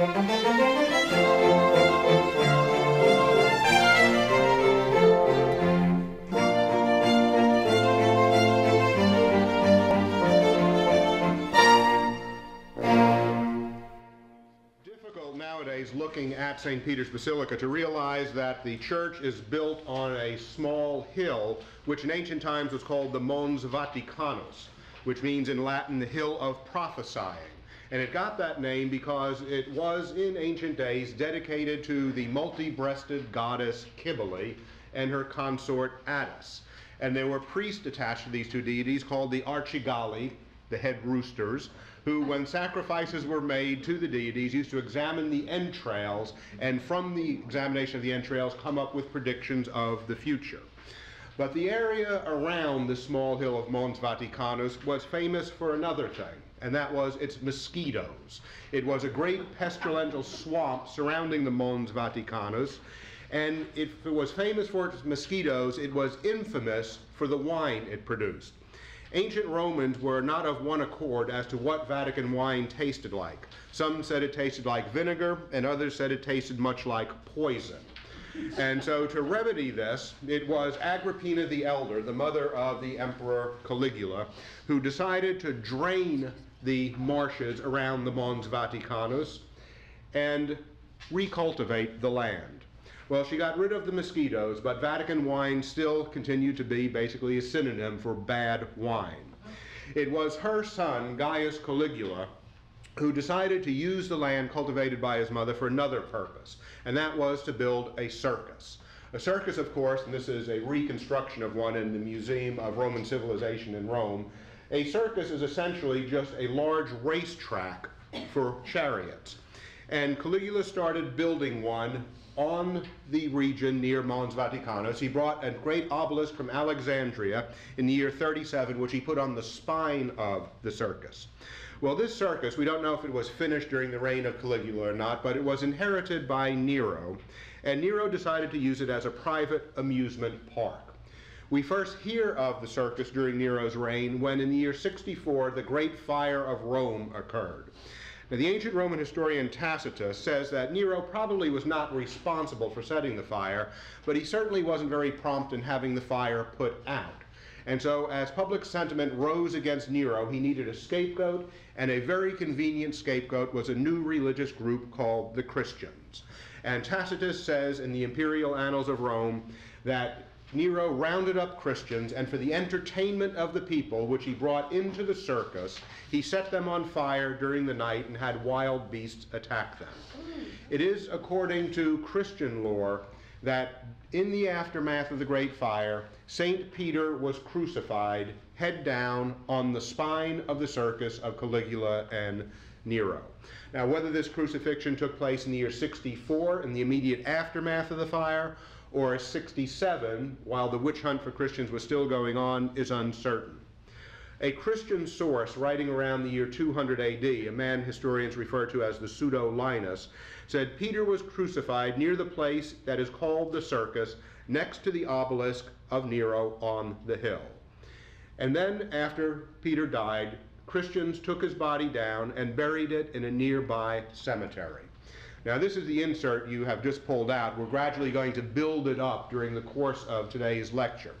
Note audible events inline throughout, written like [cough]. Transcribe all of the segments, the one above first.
looking at St. Peter's Basilica to realize that the church is built on a small hill, which in ancient times was called the Mons Vaticanus, which means in Latin the hill of prophesying. And it got that name because it was in ancient days dedicated to the multi-breasted goddess Cybele and her consort Attis. And there were priests attached to these two deities called the Archigalli, the head roosters, who, when sacrifices were made to the deities, used to examine the entrails, and from the examination of the entrails, come up with predictions of the future. But the area around the small hill of Mons Vaticanus was famous for another thing, and that was its mosquitoes. It was a great pestilential swamp surrounding the Mons Vaticanus, and if it was famous for its mosquitoes, it was infamous for the wine it produced. Ancient Romans were not of one accord as to what Vatican wine tasted like. Some said it tasted like vinegar, and others said it tasted much like poison. And so to remedy this, it was Agrippina the Elder, the mother of the Emperor Caligula, who decided to drain the marshes around the Mons Vaticanus and recultivate the land. Well, she got rid of the mosquitoes, but Vatican wine still continued to be basically a synonym for bad wine. It was her son, Gaius Caligula, who decided to use the land cultivated by his mother for another purpose, and that was to build a circus. A circus, of course, and this is a reconstruction of one in the Museum of Roman Civilization in Rome, a circus is essentially just a large racetrack for chariots. And Caligula started building one on the region near Mons Vaticanus. He brought a great obelisk from Alexandria in the year 37, which he put on the spine of the circus. Well, this circus, we don't know if it was finished during the reign of Caligula or not, but it was inherited by Nero, and Nero decided to use it as a private amusement park. We first hear of the circus during Nero's reign when in the year 64 the Great Fire of Rome occurred. Now, the ancient Roman historian Tacitus says that Nero probably was not responsible for setting the fire, but he certainly wasn't very prompt in having the fire put out. And so, as public sentiment rose against Nero, he needed a scapegoat, and a very convenient scapegoat was a new religious group called the Christians. And Tacitus says in the Imperial Annals of Rome that Nero rounded up Christians, and for the entertainment of the people, which he brought into the circus, he set them on fire during the night and had wild beasts attack them. It is according to Christian lore that in the aftermath of the great fire, St. Peter was crucified head down on the spine of the circus of Caligula and Nero. Now, whether this crucifixion took place in the year 64 in the immediate aftermath of the fire, or 67 while the witch hunt for Christians was still going on is uncertain. A Christian source writing around the year 200 AD, a man historians refer to as the pseudo Linus, said Peter was crucified near the place that is called the circus next to the obelisk of Nero on the hill. And then, after Peter died, Christians took his body down and buried it in a nearby cemetery. Now this is the insert you have just pulled out. We're gradually going to build it up during the course of today's lecture.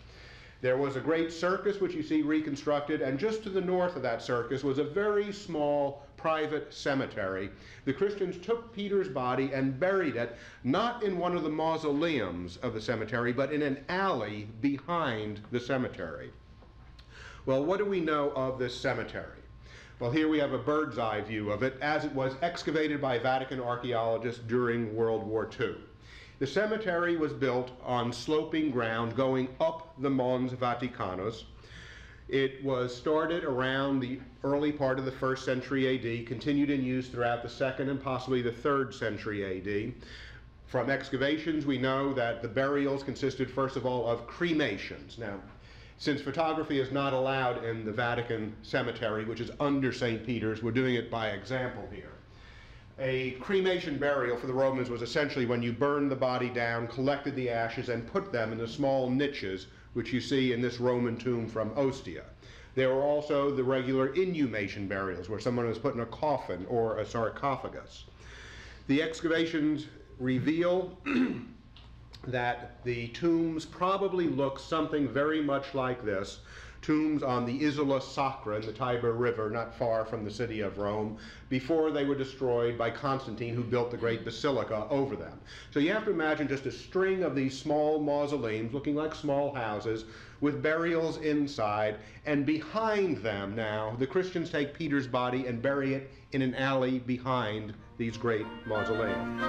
There was a great circus which you see reconstructed, and just to the north of that circus was a very small private cemetery. The Christians took Peter's body and buried it not in one of the mausoleums of the cemetery, but in an alley behind the cemetery. Well, what do we know of this cemetery? Well, here we have a bird's eye view of it as it was excavated by Vatican archaeologists during World War II. The cemetery was built on sloping ground going up the Mons Vaticanus. It was started around the early part of the first century AD, continued in use throughout the second and possibly the third century AD. From excavations, we know that the burials consisted, first of all, of cremations. Now, since photography is not allowed in the Vatican cemetery, which is under St. Peter's, we're doing it by example here. A cremation burial for the Romans was essentially when you burned the body down, collected the ashes, and put them in the small niches which you see in this Roman tomb from Ostia. There were also the regular inhumation burials where someone was put in a coffin or a sarcophagus. The excavations reveal [clears throat] that the tombs probably look something very much like this. Tombs on the Isola Sacra in the Tiber River, not far from the city of Rome, before they were destroyed by Constantine, who built the great basilica over them. So you have to imagine just a string of these small mausoleums, looking like small houses, with burials inside, and behind them now, the Christians take Peter's body and bury it in an alley behind these great mausoleums.